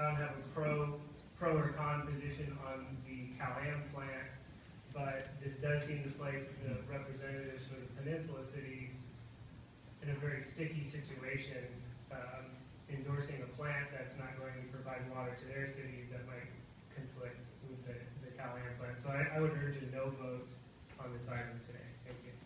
I don't have a pro, pro or con position on the Cal-Am plant, but this does seem to place the representatives from the peninsula cities in a very sticky situation, um, endorsing a plant that's not going to provide water to their cities that might conflict with the, the Cal-Am plant. So I, I would urge a no vote on this item today. Thank you.